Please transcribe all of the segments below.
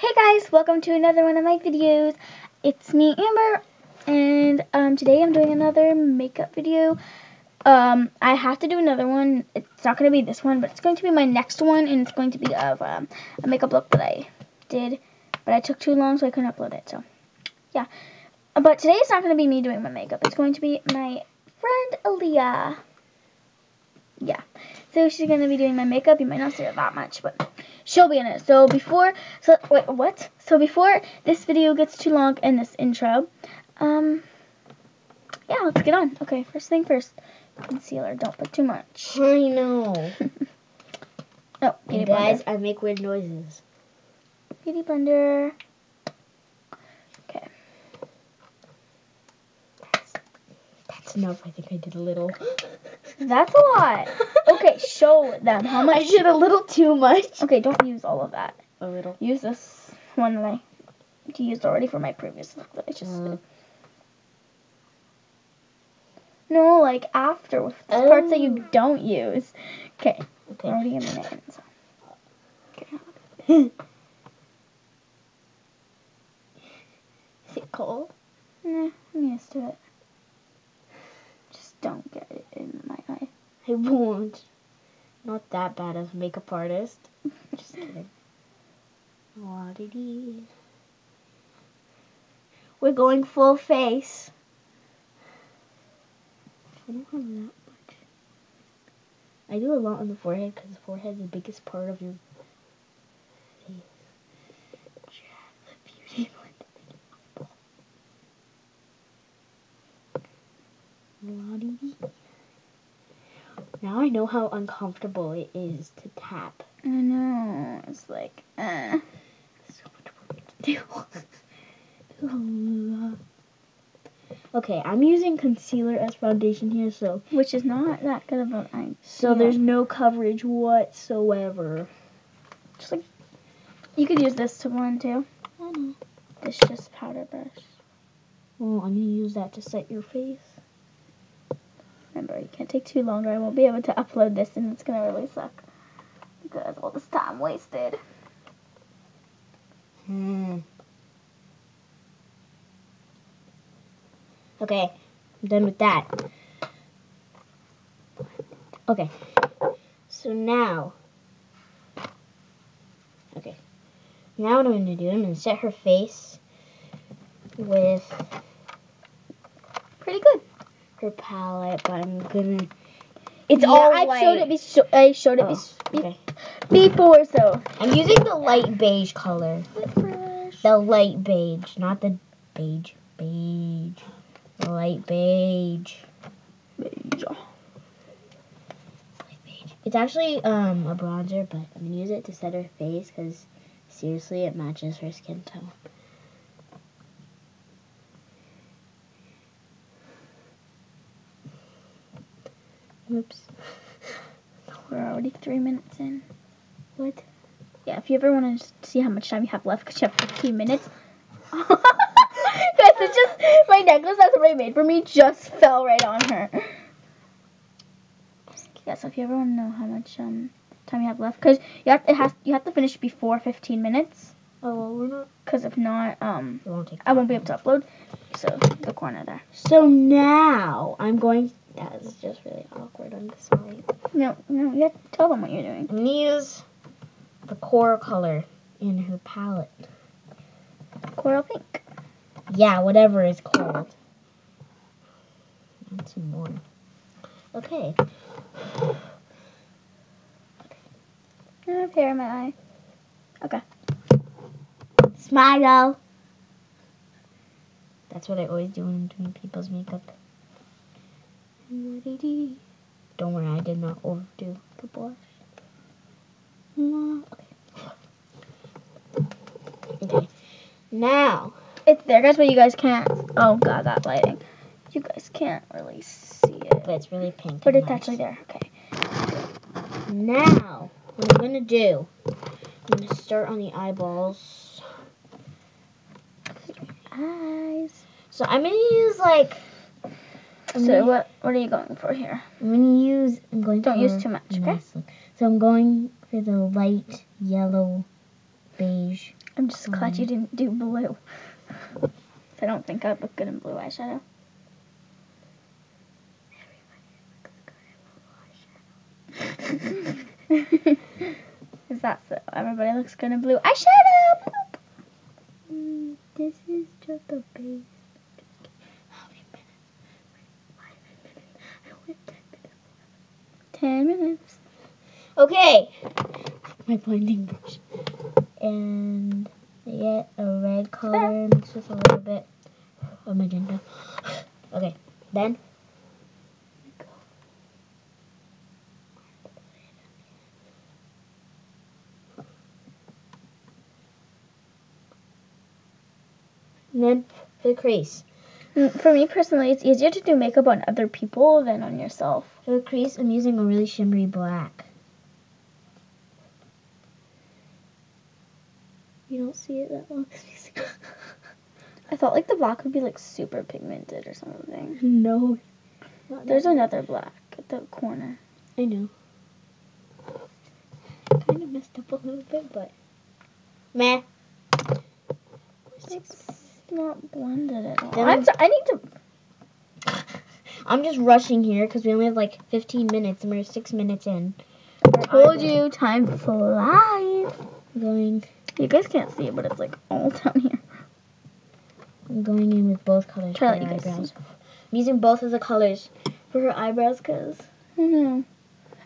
Hey guys, welcome to another one of my videos. It's me, Amber, and um, today I'm doing another makeup video. Um, I have to do another one. It's not going to be this one, but it's going to be my next one, and it's going to be of um, a makeup look that I did, but I took too long, so I couldn't upload it. So, yeah. But today it's not going to be me doing my makeup. It's going to be my friend Aaliyah. Yeah. So she's going to be doing my makeup. You might not see her that much, but she'll be in it. So before, so wait, what? So before this video gets too long and this intro, um, yeah, let's get on. Okay, first thing first, concealer. Don't put too much. I know. Oh, beauty guys, blender. I make weird noises. Beauty blender. Okay. That's, that's enough. I think I did a little. That's a lot. Okay, show them how I much. did a little too much. Okay, don't use all of that. A little. Use this one that I used already for my previous look that I just Mm. did. No, like after with the parts that you Oh. don't use. Okay, Okay. already in the hands. Okay. Is it cold? Nah, I'm used to it. Just don't get it in. I won't. Not that bad as a makeup artist. Just kidding. Wa-dee-dee. We're going full face. I don't have that much. I do a lot on the forehead because the forehead is the biggest part of your face. The beauty. Now I know how uncomfortable it is to tap. I know. It's like, uh. So much work to do. okay, I'm using concealer as foundation here, so Which is not that good of an idea. so there's no coverage whatsoever. Just like, you could use this to blend too. I know. This just powder brush. Well, I'm gonna use that to set your face. Remember, you can't take too long or I won't be able to upload this and it's gonna really suck. Because all this time wasted. Hmm. Okay, I'm done with that. Okay, so now, okay, now what I'm gonna do, I'm gonna set her face with Pretty good. Her palette, but I'm gonna. It's yeah, all I white. showed it. Be- I showed it Oh, be- okay. before, so. I'm using the light beige color. Brush. The light beige, not the beige. Beige. The light beige. Beige. Light beige. It's actually um a bronzer, but I'm gonna use it to set her face because seriously, it matches her skin tone. Oops. We're already three minutes in. What? Yeah, if you ever want to see how much time you have left, because you have 15 minutes. Guys, it's just my necklace that somebody made for me just fell right on her. Yeah, so if you ever want to know how much um time you have left, because you have it has you have to finish before 15 minutes, Oh well, we're not. because if not, um, won't take. I won't be able to upload. So the corner there. So now I'm going. That is just really awkward. I'm sorry. No, no, you have to tell them what you're doing. I'm gonna use the coral color in her palette. Coral pink. Yeah, whatever it's called. And some more. Okay. I have hair in my eye. Okay. Smile. That's what I always do when I'm doing people's makeup. Don't worry, I did not overdo the blush. Mm, Okay. Okay. Now, It's there, guys, but you guys can't. Oh god, that lighting. You guys can't really see it. but it's really pink. But it's nice. actually there. Okay. Now, what I'm gonna do, I'm gonna start on the eyeballs. Eyes. So I'm gonna use like. I'm So gonna, what what are you going for here? I'm gonna use. I'm going. Don't use too much, okay? So I'm going for the light yellow, beige. I'm just glad you didn't do blue. I don't think I'd look good in blue eyeshadow. Is that so? Everybody looks good in blue eyeshadow. Mm, this is just a base. How many minutes? I went 10 minutes. Ten minutes. Okay. My blending brush. And I get a red color mixed with a little bit of magenta. Okay, then. And then for the crease. Mm, For me personally, it's easier to do makeup on other people than on yourself. For the crease, I'm using a really shimmery black. You don't see it that well. I thought like the black would be like super pigmented or something. no. There's another black at the corner. I know. Kind of messed up a little bit, but meh. It's not blended at all. I'm so, I need to. I'm just rushing here because we only have like 15 minutes and we're six minutes in. I told you, time flies. I'm going, You guys can't see it, but it's like all down here. I'm going in with both colors Try for her let you guys eyebrows. I'm using both of the colors for her eyebrows because I know.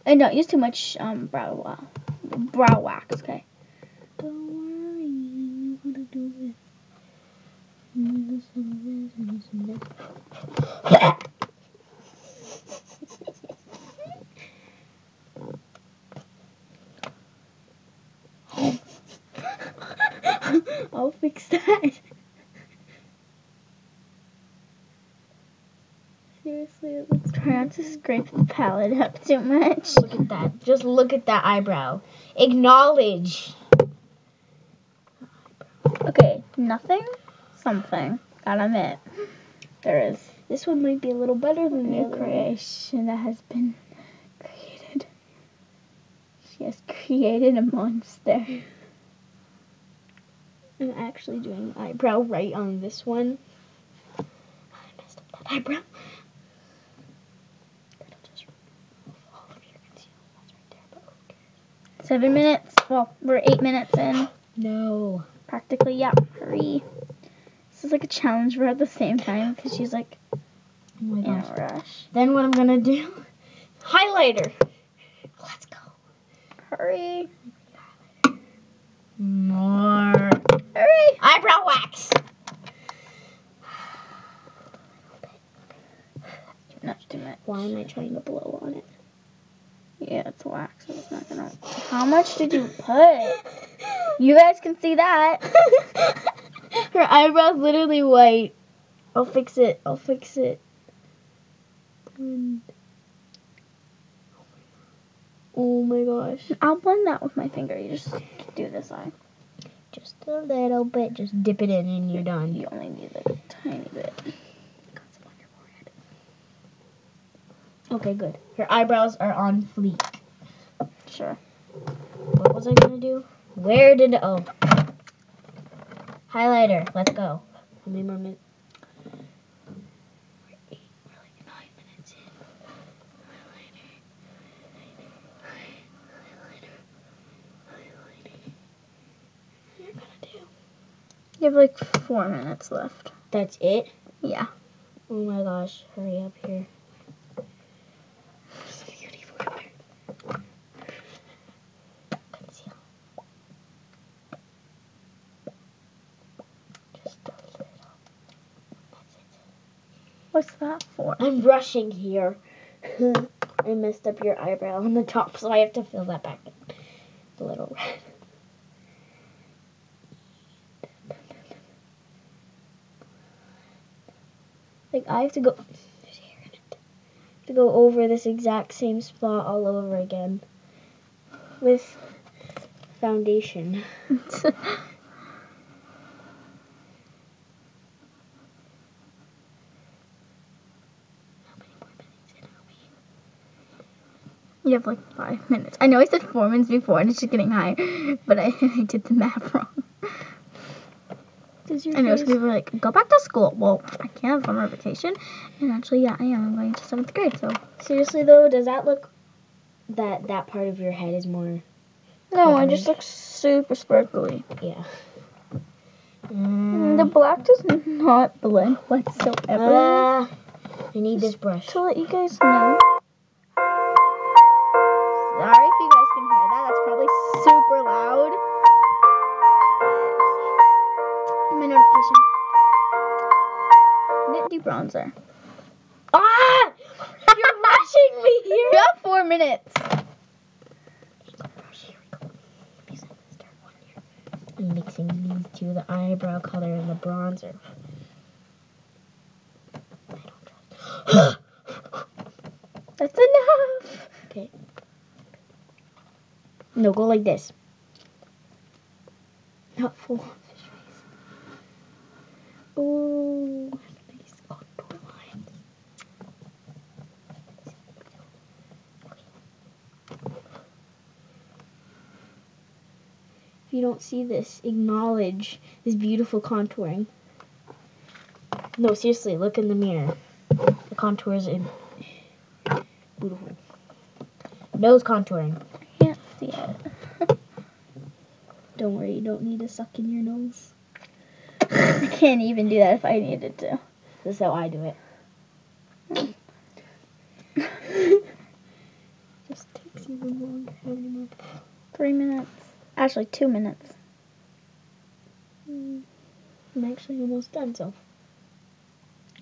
And don't use too much um brow brow wax, okay? don't worry, I'm gonna do this. I'm gonna do some of this and do some of this. I'll fix that. Seriously, let's Try not to scrape the palette up too much. Look at that. Just look at that eyebrow. Acknowledge. Okay, nothing, something. Gotta admit, there is This one might be a little better than the new creation that has been created. She has created a monster. I'm actually doing eyebrow right on this one. I messed up that eyebrow. That'll just remove all of your concealer that's right there, but who cares? Seven minutes. Well, we're eight minutes in. No. Practically, yeah. Hurry. Is like a challenge for her at the same time because she's like Oh in a rush. Then what I'm gonna do? Highlighter. Let's go. Hurry. More. Hurry. Eyebrow wax. Not too much. Why am I trying to blow on it? Yeah, it's wax. So it's not gonna. How much did you put? You guys can see that. Her eyebrow's literally white. I'll fix it. I'll fix it. And oh my gosh. I'll blend that with my finger. You just do this eye. Just a little bit. Just dip it in and you're done. You only need like a tiny bit. Okay, good. Her eyebrows are on fleek. Sure. What was I gonna do? Where did oh highlighter? Let's go. How many more minutes? We're eight. We're like nine minutes in. Highlighter. Highlighter. Highlighter. You're gonna do. You have like four minutes left. That's it. Yeah. Oh my gosh! Hurry up here. Beauty forever. Conceal. Just a little. That's it. What's that for? I'm rushing here. I messed up your eyebrow on the top, so I have to fill that back in. It's a little red. Like I have to go. There's hair in it. To go over this exact same spot all over again with foundation. How many more minutes in are we? You have like five minutes. I know I said four minutes before and it's just getting higher, but I, I did the math wrong. is your I know some people are like, go back to school. Well, I can't have summer vacation. And actually, yeah, I am. I'm going to seventh grade, so. Seriously though, does that look that that part of your head is more No, it just looks super sparkly. yeah. The black does not blend whatsoever. Uh, I need this brush. to let you guys know. Ah! You're rushing me here. You have four minutes. I'm mixing these two, the eyebrow color and the bronzer. I don't trust. That's enough. Okay. No, go like this. Not full on fish face. Oh, nice contour lines. If you don't see this, acknowledge this beautiful contouring. No, seriously, look in the mirror. The contours in beautiful. Nose contouring. I can't see it. Don't worry, you don't need to suck in your nose. I can't even do that if I needed to. This is how I do it. Just takes even longer. Three minutes. Actually, two minutes. I'm actually almost done, so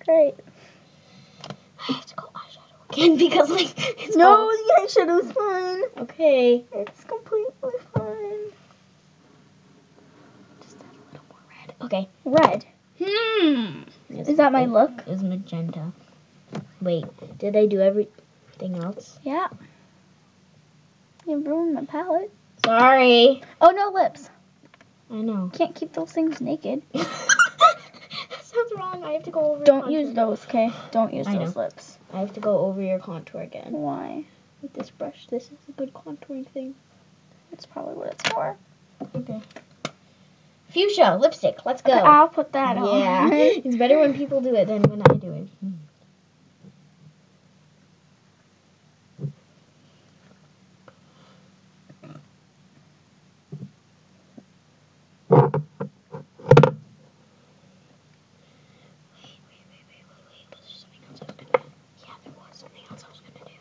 Great. I have to go eyeshadow again because like it's No, all- the eyeshadow's fine. Okay. It's completely fine. Just add a little more red. Okay. Red. Hmm. Is that my it look? Is magenta. Wait, did I do everything else? Yeah. You ruined my palette. Sorry. Oh, no lips. I know. Can't keep those things naked. that sounds wrong. I have to go over. Don't use those, okay? Don't use I those know. lips. I have to go over your contour again Why? with this brush. This is a good contouring thing. That's probably what it's for. Okay. Fuchsia lipstick. Let's go. I'll put that on. yeah, it's better when people do it than when I do it. Wait, wait, wait, wait, wait, wait. Was there something else I was gonna do? Yeah, there was something else I was gonna do.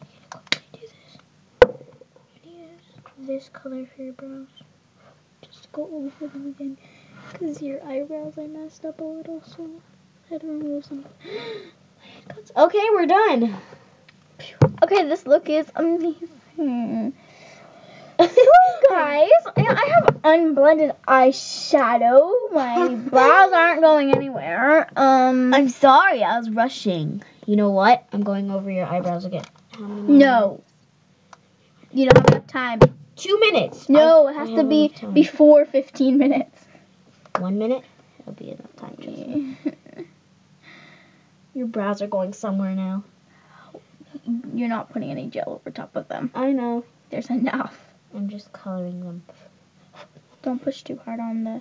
I'm gonna quickly do this. I'm gonna use this color for your brows. Just go over them again. Because your eyebrows I messed up a little, so I had to remove some. Okay, we're done. Okay, this look is amazing. Guys, I have unblended eyeshadow. My brows aren't going anywhere. Um, I'm sorry, I was rushing. You know what? I'm going over your eyebrows again. How many more no. You don't have enough time. Two minutes. No, I- it has I to be before 15 minutes. One minute? That'll be enough time. Trust me. Your brows are going somewhere now. You're not putting any gel over top of them. I know. There's enough. I'm just coloring them. Don't push too hard on the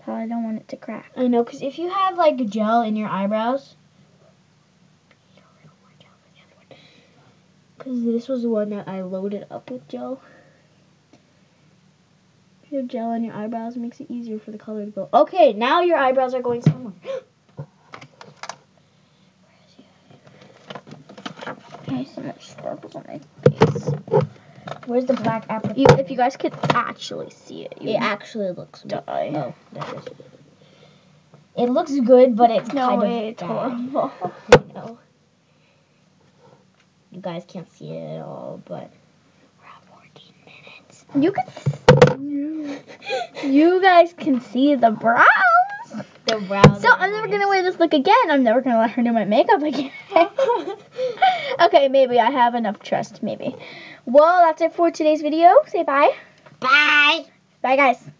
palette. I don't want it to crack. I know, because if you have like gel in your eyebrows, because this was the one that I loaded up with gel. You have gel on your eyebrows, makes it easier for the color to go. Okay, now your eyebrows are going somewhere. I have so much sparkles on my face. Where's the black applicator? You, if you guys could actually see it, it actually looks. die. Oh, there. It looks good, but it's No, kind of it's bad. horrible. I know. You guys can't see it at all, but we're at 14 minutes. You can. You guys can see the brows. The brows. So I'm never gonna wear this look again. I'm never gonna let her do my makeup again. okay, maybe I have enough trust. Maybe. Well, that's it for today's video. Say bye. Bye. Bye, guys.